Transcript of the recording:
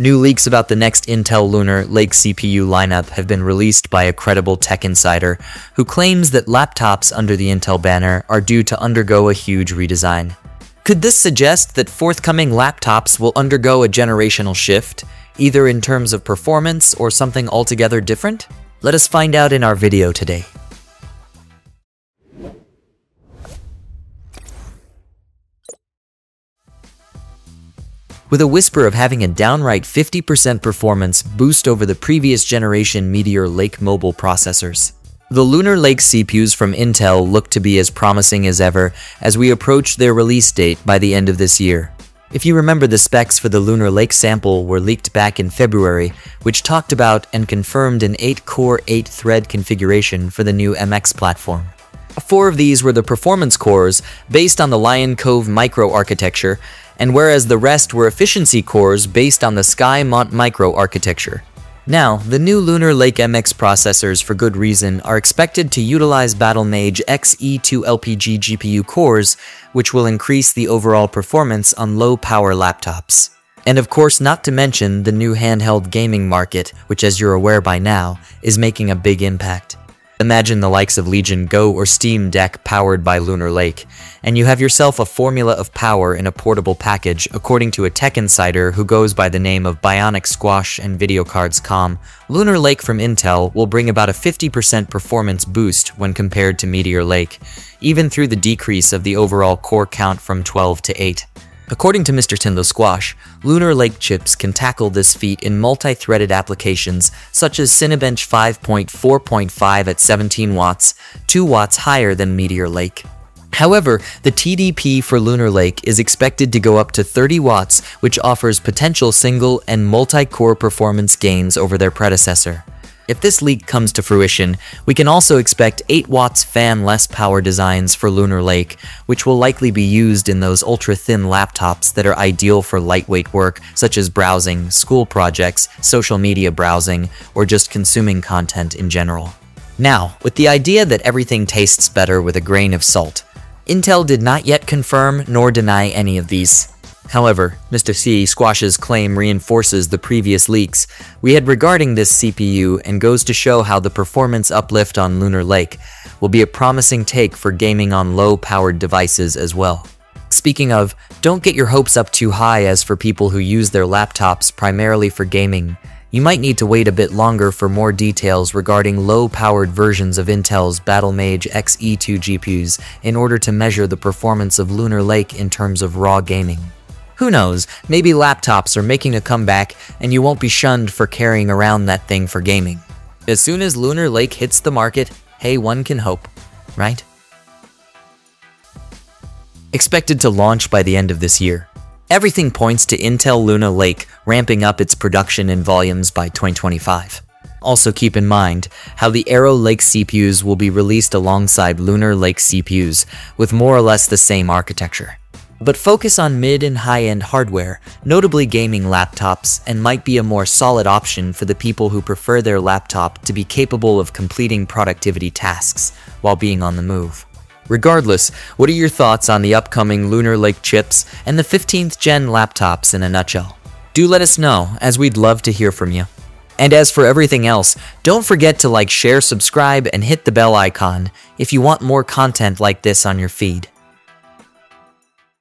New leaks about the next Intel Lunar Lake CPU lineup have been released by a credible tech insider who claims that laptops under the Intel banner are due to undergo a huge redesign. Could this suggest that forthcoming laptops will undergo a generational shift, either in terms of performance or something altogether different? Let us find out in our video today. With a whisper of having a downright 50% performance boost over the previous generation Meteor Lake mobile processors. The Lunar Lake CPUs from Intel look to be as promising as ever as we approach their release date by the end of this year. If you remember the specs for the Lunar Lake sample were leaked back in February, which talked about and confirmed an 8-core 8-thread configuration for the new MX platform. Four of these were the performance cores based on the Lion Cove microarchitecture and whereas the rest were efficiency cores based on the Skymont microarchitecture. Now, the new Lunar Lake MX processors for good reason are expected to utilize Battlemage Xe2 LPG GPU cores, which will increase the overall performance on low-power laptops. And of course, not to mention the new handheld gaming market, which as you're aware by now, is making a big impact. Imagine the likes of Legion Go or Steam Deck powered by Lunar Lake, and you have yourself a formula of power in a portable package according to a tech insider who goes by the name of Bionic Squash and VideoCardz.com. Lunar Lake from Intel will bring about a 50% performance boost when compared to Meteor Lake, even through the decrease of the overall core count from 12 to 8. According to Mr. Tyndall Squash, Lunar Lake chips can tackle this feat in multi-threaded applications such as Cinebench 5.4.5 at 17 watts, 2 watts higher than Meteor Lake. However, the TDP for Lunar Lake is expected to go up to 30 watts, which offers potential single and multi-core performance gains over their predecessor. If this leak comes to fruition, we can also expect 8 watts fan less power designs for Lunar Lake, which will likely be used in those ultra-thin laptops that are ideal for lightweight work such as browsing, school projects, social media browsing, or just consuming content in general. Now, with the idea that everything tastes better with a grain of salt, Intel did not yet confirm nor deny any of these. However, Mr. C. Squash's claim reinforces the previous leaks we had regarding this CPU and goes to show how the performance uplift on Lunar Lake will be a promising take for gaming on low-powered devices as well. Speaking of, don't get your hopes up too high as for people who use their laptops primarily for gaming. You might need to wait a bit longer for more details regarding low-powered versions of Intel's Battlemage Xe2 GPUs in order to measure the performance of Lunar Lake in terms of raw gaming. Who knows, maybe laptops are making a comeback and you won't be shunned for carrying around that thing for gaming. As soon as Lunar Lake hits the market, hey, one can hope, right? Expected to launch by the end of this year. Everything points to Intel Lunar Lake ramping up its production in volumes by 2025. Also keep in mind how the Arrow Lake CPUs will be released alongside Lunar Lake CPUs with more or less the same architecture but focus on mid and high-end hardware, notably gaming laptops, and might be a more solid option for the people who prefer their laptop to be capable of completing productivity tasks while being on the move. Regardless, what are your thoughts on the upcoming Lunar Lake chips and the 15th gen laptops in a nutshell? Do let us know, as we'd love to hear from you. And as for everything else, don't forget to like, share, subscribe, and hit the bell icon if you want more content like this on your feed.